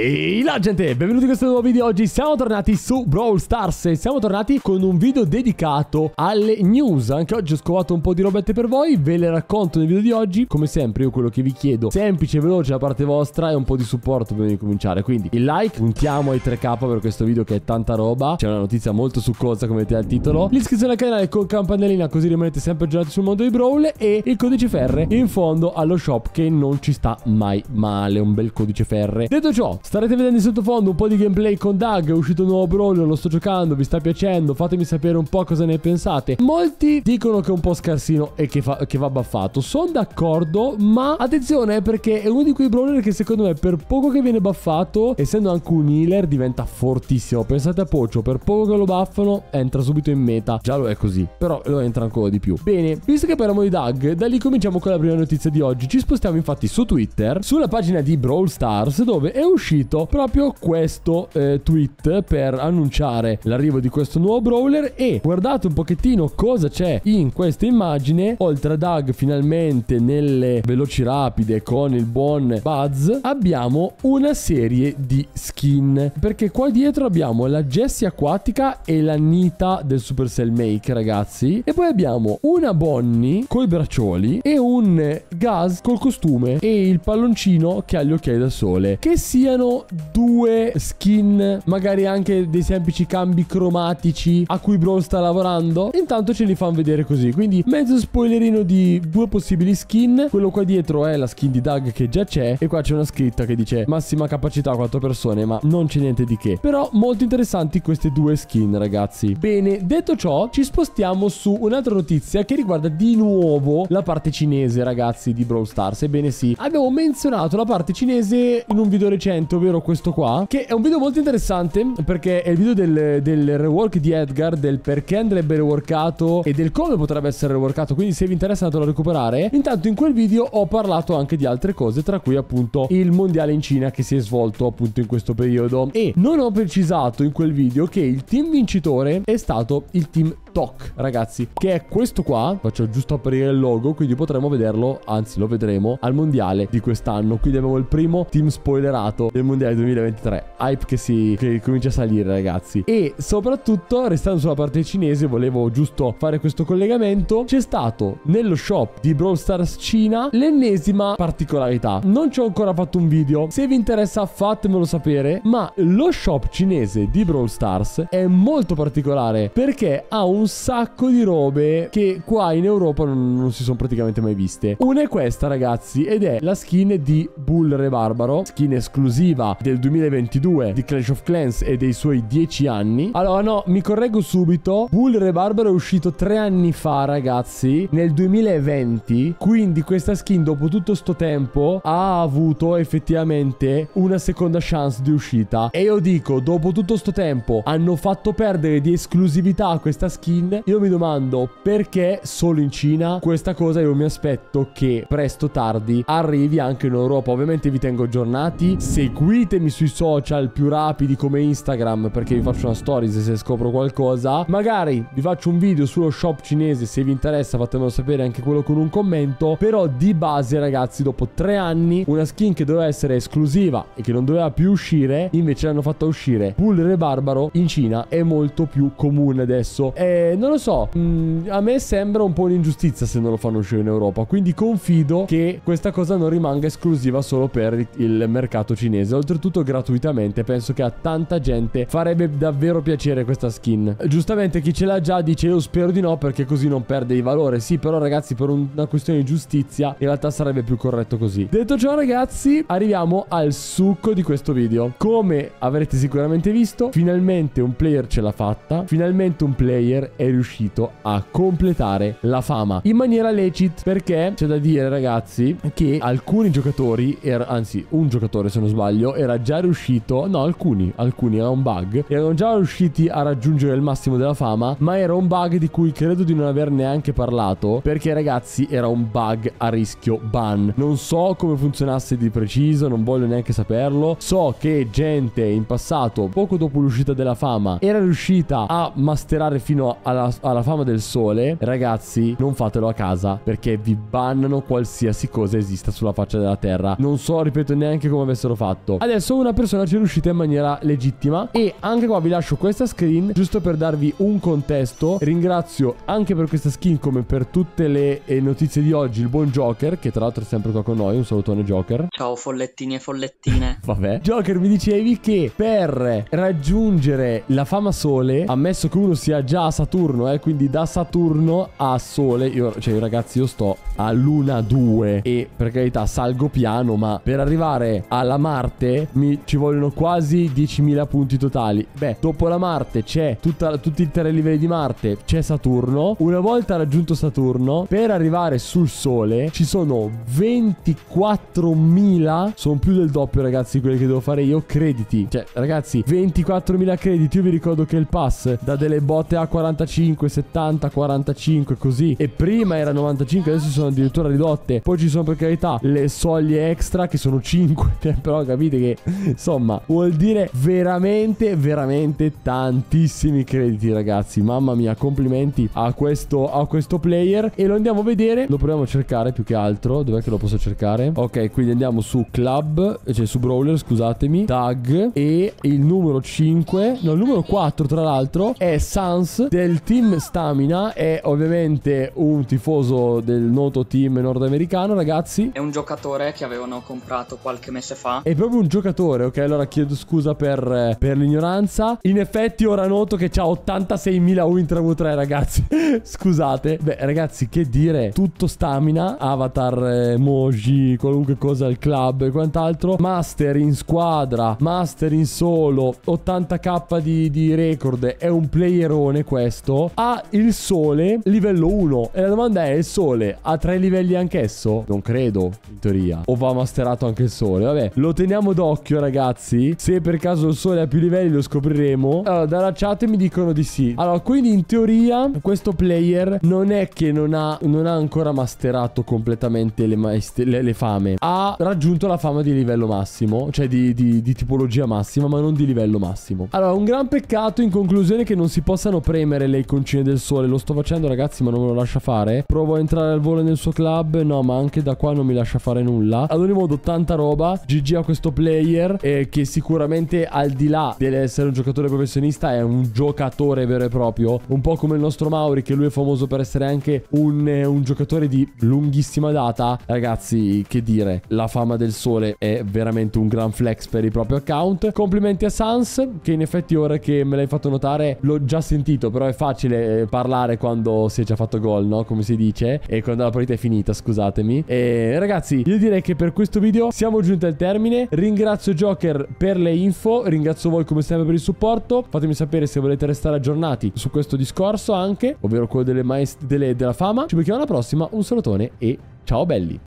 Ehi la gente, benvenuti in questo nuovo video. Oggi siamo tornati su Brawl Stars E siamo tornati con un video dedicato alle news. Anche oggi ho scovato un po' di robette per voi. Ve le racconto nel video di oggi. Come sempre io quello che vi chiedo Semplice e veloce da parte vostra E un po' di supporto prima di cominciare. Quindi il like, puntiamo ai 3k per questo video che è tanta roba. C'è una notizia molto succosa come vedete al titolo. L'iscrizione al canale con campanellina Così rimanete sempre aggiornati sul mondo di Brawl. E il codice ferre in fondo allo shop Che non ci sta mai male. Un bel codice ferre Detto ciò Starete vedendo in sottofondo un po' di gameplay con Doug, è uscito un nuovo brawler, lo sto giocando, vi sta piacendo, fatemi sapere un po' cosa ne pensate. Molti dicono che è un po' scarsino e che, fa, che va buffato, sono d'accordo, ma attenzione perché è uno di quei brawler che secondo me per poco che viene buffato, essendo anche un healer, diventa fortissimo. Pensate a Pocio, per poco che lo buffano, entra subito in meta. Già lo è così, però lo entra ancora di più. Bene, visto che parliamo di Doug, da lì cominciamo con la prima notizia di oggi. Ci spostiamo infatti su Twitter, sulla pagina di Brawl Stars, dove è uscito uscito proprio questo eh, tweet per annunciare l'arrivo di questo nuovo brawler e guardate un pochettino cosa c'è in questa immagine. Oltre a Doug finalmente nelle veloci rapide con il buon Buzz abbiamo una serie di skin. Perché qua dietro abbiamo la Jessie acquatica e la Nita del Supercell Make ragazzi. E poi abbiamo una Bonnie coi braccioli e un Gas col costume e il palloncino che ha gli occhiali da sole. Che siano siano due skin, magari anche dei semplici cambi cromatici a cui Brawl sta lavorando. Intanto ce li fanno vedere così. Quindi mezzo spoilerino di due possibili skin. Quello qua dietro è la skin di Doug che già c'è. E qua c'è una scritta che dice massima capacità 4 persone, ma non c'è niente di che. Però molto interessanti queste due skin, ragazzi. Bene, detto ciò, ci spostiamo su un'altra notizia che riguarda di nuovo la parte cinese, ragazzi, di Brawl Stars. Ebbene sì, abbiamo menzionato la parte cinese in un video recente momento, ovvero questo qua, che è un video molto interessante perché è il video del, del rework di Edgar, del perché andrebbe reworkato e del come potrebbe essere reworkato, quindi se vi interessa andatelo a recuperare. Intanto in quel video ho parlato anche di altre cose, tra cui appunto il mondiale in Cina che si è svolto appunto in questo periodo e non ho precisato in quel video che il team vincitore è stato il team TOC, ragazzi, che è questo qua. Faccio giusto aprire il logo, quindi potremo vederlo, anzi lo vedremo, al mondiale di quest'anno. Quindi abbiamo il primo team spoilerato del mondiale 2023. Hype che si che comincia a salire, ragazzi. E soprattutto, restando sulla parte cinese, volevo giusto fare questo collegamento. C'è stato nello shop di Brawl Stars Cina l'ennesima particolarità. Non ci ho ancora fatto un video. Se vi interessa, fatemelo sapere. Ma lo shop cinese di Brawl Stars è molto particolare perché ha un sacco di robe che qua in Europa non, non si sono praticamente mai viste. Una è questa, ragazzi, ed è la skin di Bull Re Barbaro, skin esclusiva del 2022 di Clash of Clans e dei suoi 10 anni. Allora, no, mi correggo subito. Bull Re Barbaro è uscito 3 anni fa, ragazzi, nel 2020. Quindi questa skin, dopo tutto sto tempo, ha avuto effettivamente una seconda chance di uscita. E io dico, dopo tutto sto tempo, hanno fatto perdere di esclusività questa skin skin. Io mi domando perché solo in Cina questa cosa io mi aspetto che presto o tardi arrivi anche in Europa. Ovviamente vi tengo aggiornati. Seguitemi sui social più rapidi come Instagram perché vi faccio una stories se scopro qualcosa. Magari vi faccio un video sullo shop cinese se vi interessa fatemelo sapere anche quello con un commento. Però di base ragazzi dopo tre anni una skin che doveva essere esclusiva e che non doveva più uscire invece l'hanno fatta uscire. Pulre Barbaro in Cina è molto più comune adesso. È non lo so, mh, mm, a me sembra un po' un'ingiustizia se non lo fanno uscire in Europa, quindi confido che questa cosa non rimanga esclusiva solo per il mercato cinese, oltretutto gratuitamente, penso che a tanta gente farebbe davvero piacere questa skin. Giustamente chi ce l'ha già dice io spero di no perché così non perde di valore, sì però ragazzi per una questione di giustizia in realtà sarebbe più corretto così. Detto ciò ragazzi arriviamo al succo di questo video. Come avrete sicuramente visto, finalmente un player ce l'ha fatta, finalmente un player è riuscito a completare la fama in maniera legit perché c'è da dire ragazzi che alcuni giocatori, er anzi un giocatore se non sbaglio, era già riuscito, no alcuni, alcuni era un bug, erano già riusciti a raggiungere il massimo della fama ma era un bug di cui credo di non aver neanche parlato perché ragazzi era un bug a rischio ban. Non so come funzionasse di preciso, non voglio neanche saperlo, so che gente in passato, poco dopo l'uscita della fama, era riuscita a masterare fino alla, alla fama del sole, ragazzi, non fatelo a casa perché vi bannano qualsiasi cosa esista sulla faccia della terra. Non so, ripeto, neanche come avessero fatto. Adesso una persona ci è riuscita in maniera legittima e anche qua vi lascio questa screen giusto per darvi un contesto. Ringrazio anche per questa skin come per tutte le eh, notizie di oggi il buon Joker che tra l'altro è sempre qua con noi. Un salutone Joker. Ciao follettini e follettine. Vabbè. Joker mi dicevi che per raggiungere la fama sole, ammesso che uno sia già a Saturno, eh, quindi da Saturno a sole, io, cioè io ragazzi io sto a Luna 2 e per carità salgo piano, ma per arrivare alla Marte mi, ci vogliono quasi 10.000 punti totali. Beh, dopo la Marte c'è tutta, tutti i tre livelli di Marte, c'è Saturno. Una volta raggiunto Saturno, per arrivare sul Sole ci sono 24.000, sono più del doppio ragazzi quelli che devo fare io, crediti. Cioè ragazzi, 24.000 crediti, io vi ricordo che il pass da delle botte a 45, 70, 45 così e prima era 95, adesso sono addirittura ridotte. Poi ci sono per carità le soglie extra che sono 5, cioè, però capite che insomma vuol dire veramente veramente tantissimi crediti ragazzi. Mamma mia, complimenti a questo a questo player e lo andiamo a vedere, lo proviamo a cercare più che altro. Dov'è che lo posso cercare? Ok, quindi andiamo su club, cioè su brawler, scusatemi, tag e il numero 5, no, il numero 4 tra l'altro è Sans del team Stamina, è ovviamente un tifoso del noto team nordamericano, ragazzi. È un giocatore che avevano comprato qualche mese fa. È proprio un giocatore, ok? Allora chiedo scusa per, per l'ignoranza. In effetti ora noto che ha 86.000 win 3 v3, ragazzi. Scusate. Beh, ragazzi, che dire? Tutto stamina, avatar, eh, emoji, qualunque cosa al club e quant'altro. Master in squadra, master in solo, 80k di, di record. È un playerone questo. Ha il sole livello 1. E la domanda è, il sole ha tre livelli anch'esso? Non credo, in teoria. O va masterato anche il sole? Vabbè, lo teniamo d'occhio, ragazzi. Se per caso il sole ha più livelli lo scopriremo. Allora, dalla chat mi dicono di sì. Allora, quindi in teoria questo player non è che non ha, non ha ancora masterato completamente le, le, le, fame. Ha raggiunto la fama di livello massimo, cioè di, di, di tipologia massima, ma non di livello massimo. Allora, un gran peccato in conclusione che non si possano premere le iconcine del sole. Lo sto facendo, ragazzi, ma non me lo lascia fare. Provo a entrare al volo nel suo club. No, ma anche da qua non mi lascia fare nulla. Ad ogni modo, tanta roba. GG a questo player eh, che sicuramente al di là dell'essere un giocatore professionista è un giocatore vero e proprio. Un po' come il nostro Mauri, che lui è famoso per essere anche un, eh, un giocatore di lunghissima data. Ragazzi, che dire, la fama del sole è veramente un gran flex per il proprio account. Complimenti a Sans, che in effetti ora che me l'hai fatto notare l'ho già sentito, però è facile eh, parlare quando si è già fatto gol, no? Come si dice, e quando la partita è finita, scusatemi. E ragazzi, io direi che per questo video siamo giunti al termine. Ringrazio Joker per le info, ringrazio voi come sempre per il supporto. Fatemi sapere se volete restare aggiornati su questo discorso anche, ovvero quello delle delle, della fama. Ci becchiamo alla prossima, un salutone e ciao belli!